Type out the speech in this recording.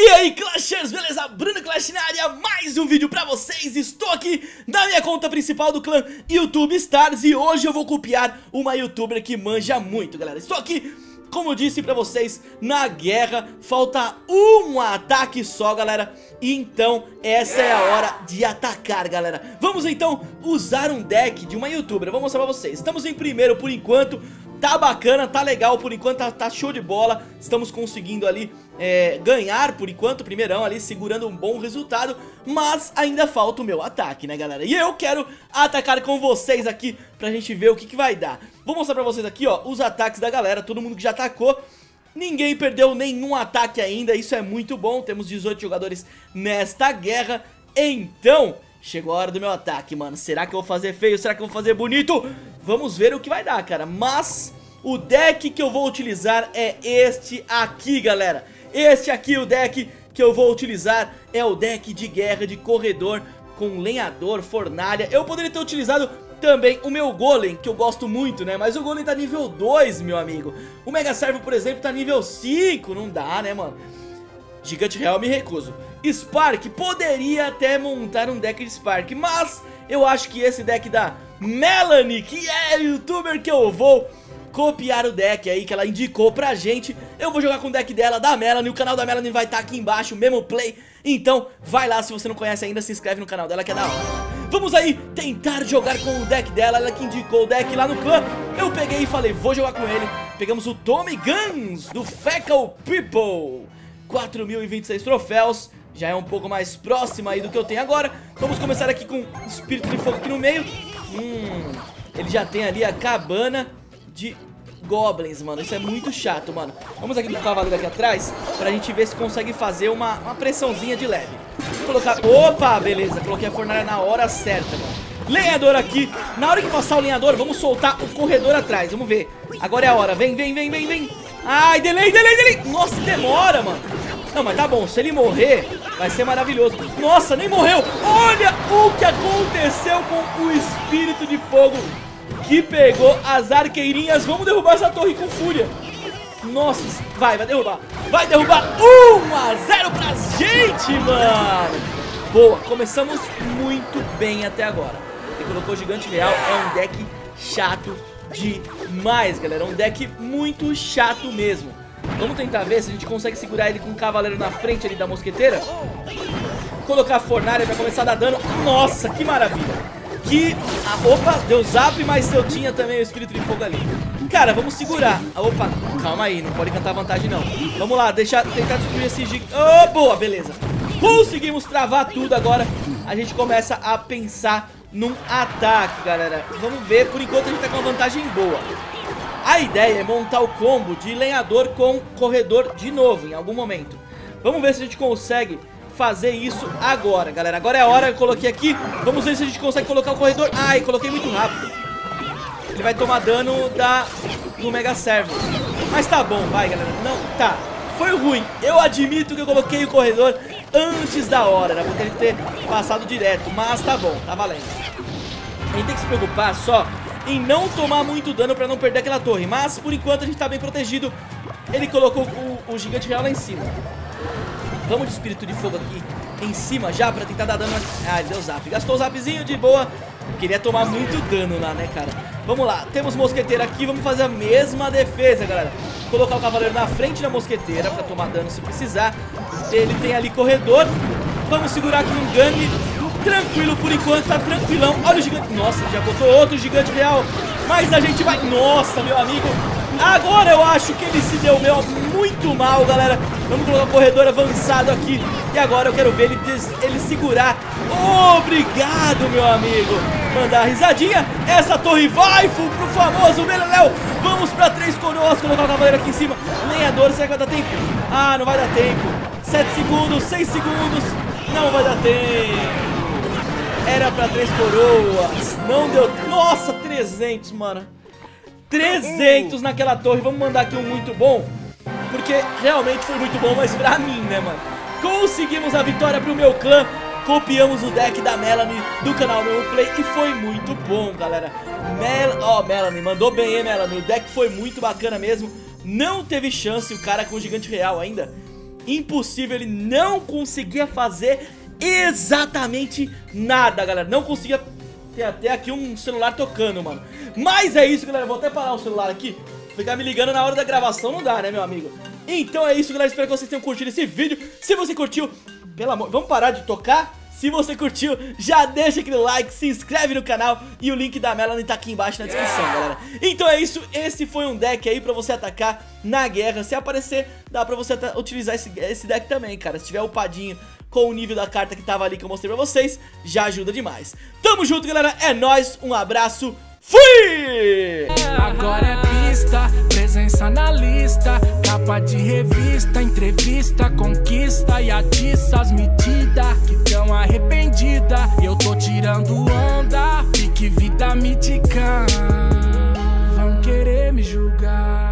E aí Clashers, beleza? Bruno Clash na área, mais um vídeo pra vocês. Estou aqui na minha conta principal do clã YouTube Stars E hoje eu vou copiar uma youtuber que manja muito, galera. Estou aqui, como eu disse pra vocês, na guerra. Falta um ataque só, galera. Então essa é a hora de atacar, galera. Vamos então usar um deck de uma youtuber. Vou mostrar pra vocês. Estamos em primeiro por enquanto Tá bacana, tá legal por enquanto, tá, tá show de bola. Estamos conseguindo ali é, ganhar por enquanto, primeirão ali, segurando um bom resultado Mas ainda falta o meu ataque, né galera? E eu quero atacar com vocês aqui pra gente ver o que, que vai dar. Vou mostrar pra vocês aqui, ó, os ataques da galera, todo mundo que já atacou. Ninguém perdeu nenhum ataque ainda, isso é muito bom. Temos 18 jogadores nesta guerra. Então... Chegou a hora do meu ataque, mano Será que eu vou fazer feio? Será que eu vou fazer bonito? Vamos ver o que vai dar, cara Mas o deck que eu vou utilizar é este aqui, galera Este aqui, o deck que eu vou utilizar é o deck de guerra de corredor Com lenhador, fornalha Eu poderia ter utilizado também o meu Golem, que eu gosto muito, né? Mas o Golem tá nível 2, meu amigo O Mega Servo, por exemplo, tá nível 5 Não dá, né, mano? Gigante Real me recuso Spark, poderia até montar um deck de Spark Mas eu acho que esse deck da Melanie, que é youtuber que eu vou copiar o deck aí que ela indicou pra gente Eu vou jogar com o deck dela, da Melanie, o canal da Melanie vai estar tá aqui embaixo, mesmo play. Então vai lá, se você não conhece ainda, se inscreve no canal dela que é da hora. Vamos aí tentar jogar com o deck dela, ela que indicou o deck lá no clã. Eu peguei e falei, vou jogar com ele. Pegamos o Tommy Guns, do Fecal People. 4.026 troféus já é um pouco mais próxima aí do que eu tenho agora. Vamos começar aqui com Espírito de Fogo aqui no meio. Hum, ele já tem ali a cabana de goblins, mano. Isso é muito chato, mano. Vamos aqui pro cavaleiro aqui atrás Pra gente ver se consegue fazer uma, uma pressãozinha de leve. Vou colocar... Opa, beleza. Coloquei a fornalha na hora certa, mano. Lenhador aqui. Na hora que passar o lenhador, vamos soltar o corredor atrás. Vamos ver. Agora é a hora. Vem, vem, vem, vem, vem. Ai, delay, delay, delay. Nossa, demora, mano Não, mas tá bom Se ele morrer Vai ser maravilhoso. Nossa, nem morreu. Olha o que aconteceu com o espírito de fogo que pegou as arqueirinhas. Vamos derrubar essa torre com fúria. Nossa, vai, vai derrubar. Vai derrubar 1 a 0 pra gente, mano. Boa, começamos muito bem até agora. Ele colocou Gigante Real, é um deck chato demais, galera. É um deck muito chato mesmo. Vamos tentar ver se a gente consegue segurar ele com o cavaleiro na frente ali da mosqueteira. Colocar a fornalha pra começar a dar dano. Nossa, que maravilha. Que... Ah, opa, deu zap, mas eu tinha também o espírito de fogo ali. Cara, vamos segurar. Ah, opa, calma aí, não pode cantar vantagem não. Vamos lá, deixar, tentar destruir esse gig... Oh, boa, beleza. Conseguimos travar tudo agora. A gente começa a pensar num ataque, galera. Vamos ver, por enquanto a gente tá com uma vantagem boa. A ideia é montar o combo de lenhador com corredor de novo, em algum momento. Vamos ver se a gente consegue fazer isso agora, galera. Agora é a hora, eu coloquei aqui. Vamos ver se a gente consegue colocar o corredor. Ai, coloquei muito rápido. Ele vai tomar dano da, do Mega Servo. Mas tá bom, vai, galera. Não, tá. Foi ruim. Eu admito que eu coloquei o corredor antes da hora. Era pra ele ter passado direto. Mas tá bom, tá valendo. A gente tem que se preocupar só em não tomar muito dano pra não perder aquela torre. Mas, por enquanto, a gente tá bem protegido. Ele colocou o, o gigante real lá em cima. Vamos de espírito de fogo aqui em cima já pra tentar dar dano. Ah, ele deu zap. Gastou o zapzinho de boa. Queria tomar muito dano lá, né, cara? Vamos lá, temos mosqueteira aqui, vamos fazer a mesma defesa, galera Colocar o cavaleiro na frente da mosqueteira pra tomar dano se precisar Ele tem ali corredor Vamos segurar aqui um gangue Tranquilo por enquanto, tá tranquilão. Olha o gigante. Nossa, já botou outro gigante real. Mas a gente vai... Nossa, meu amigo. Agora eu acho que ele se deu meu muito mal, galera. Vamos colocar o corredor avançado aqui. E agora eu quero ver ele, ele segurar. Obrigado, meu amigo. Mandar risadinha. Essa torre vai pro famoso Meleléu. Vamos pra três coroas. Colocar o cavaleiro aqui em cima. Lenhador, será que vai dar tempo? Ah, não vai dar tempo. Sete segundos, seis segundos. Não vai dar tempo. Era pra três coroas. Não deu... Nossa, 300, mano. 300 naquela torre. Vamos mandar aqui um muito bom. Porque realmente foi muito bom, mas pra mim, né, mano? Conseguimos a vitória pro meu clã. Copiamos o deck da Melanie do canal Meu Play e foi muito bom, galera. Mel... Ó, oh, Melanie, mandou bem, hein, Melanie? O deck foi muito bacana mesmo. Não teve chance o cara com o gigante real ainda impossível, ele não conseguia fazer exatamente nada, galera. Não conseguia ter até aqui um celular tocando, mano. Mas é isso, galera. Vou até parar o celular aqui. Ficar me ligando na hora da gravação não dá, né, meu amigo? Então é isso, galera. Espero que vocês tenham curtido esse vídeo. Se você curtiu, pelo amor... Vamos parar de tocar? Se você curtiu, já deixa aquele like, se inscreve no canal e o link da Melanie tá aqui embaixo na descrição, galera. Então é isso, esse foi um deck aí pra você atacar na guerra. Se aparecer, dá pra você utilizar esse, esse deck também, cara. Se tiver upadinho com o nível da carta que tava ali que eu mostrei pra vocês, já ajuda demais. Tamo junto, galera. É nóis, um abraço, fui! Agora é pista, presença na lista Capa de revista, entrevista, conquista E atiça as medidas que tão arrependida Eu tô tirando onda, pique vida mítica Vão querer me julgar